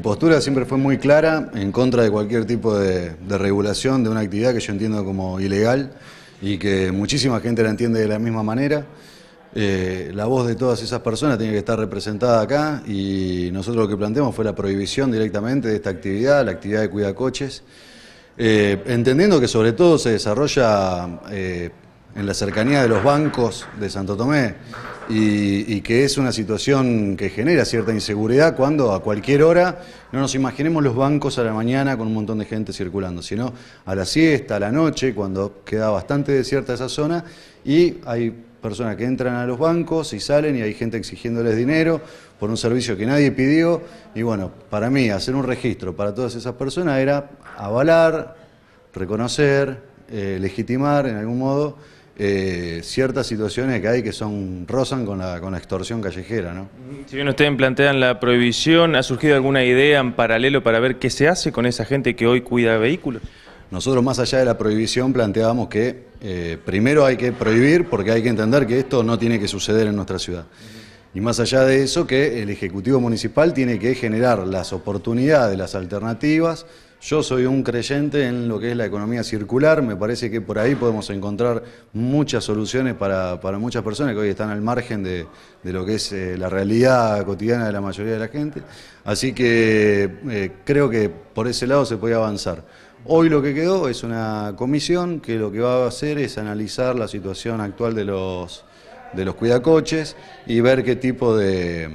Mi postura siempre fue muy clara en contra de cualquier tipo de, regulación de una actividad que yo entiendo como ilegal y que muchísima gente la entiende de la misma manera. Eh, la voz de todas esas personas tiene que estar representada acá y nosotros lo que planteamos fue la prohibición directamente de esta actividad, la actividad de cuidacoches, eh, entendiendo que sobre todo se desarrolla eh, en la cercanía de los bancos de Santo Tomé y, que es una situación que genera cierta inseguridad cuando a cualquier hora, no nos imaginemos los bancos a la mañana con un montón de gente circulando, sino a la siesta, a la noche, cuando queda bastante desierta esa zona y hay personas que entran a los bancos y salen y hay gente exigiéndoles dinero por un servicio que nadie pidió. Y bueno, para mí hacer un registro para todas esas personas era avalar, reconocer, eh, legitimar en algún modo eh, ciertas situaciones que hay que son rozan con la, con la extorsión callejera. ¿no? Si bien ustedes plantean la prohibición, ¿ha surgido alguna idea en paralelo para ver qué se hace con esa gente que hoy cuida vehículos? Nosotros más allá de la prohibición planteábamos que eh, primero hay que prohibir porque hay que entender que esto no tiene que suceder en nuestra ciudad. Y más allá de eso, que el Ejecutivo Municipal tiene que generar las oportunidades, las alternativas, yo soy un creyente en lo que es la economía circular, me parece que por ahí podemos encontrar muchas soluciones para, muchas personas que hoy están al margen de, lo que es eh, la realidad cotidiana de la mayoría de la gente. Así que eh, creo que por ese lado se puede avanzar. Hoy lo que quedó es una comisión que lo que va a hacer es analizar la situación actual de los, de los cuidacoches y ver qué tipo de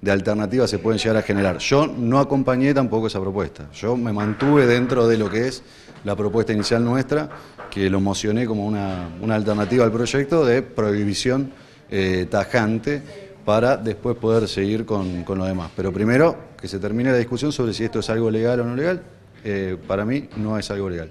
de alternativas se pueden llegar a generar. Yo no acompañé tampoco esa propuesta. Yo me mantuve dentro de lo que es la propuesta inicial nuestra, que lo mocioné como una, alternativa al proyecto de prohibición eh, tajante para después poder seguir con, lo demás. Pero primero que se termine la discusión sobre si esto es algo legal o no legal. Eh, para mí no es algo legal.